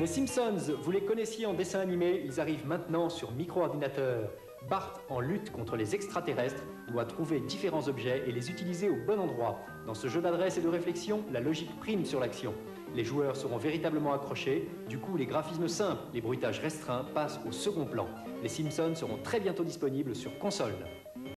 Les Simpsons, vous les connaissiez en dessin animé, ils arrivent maintenant sur micro-ordinateur. Bart, en lutte contre les extraterrestres, doit trouver différents objets et les utiliser au bon endroit. Dans ce jeu d'adresse et de réflexion, la logique prime sur l'action. Les joueurs seront véritablement accrochés, du coup les graphismes simples, les bruitages restreints passent au second plan. Les Simpsons seront très bientôt disponibles sur console.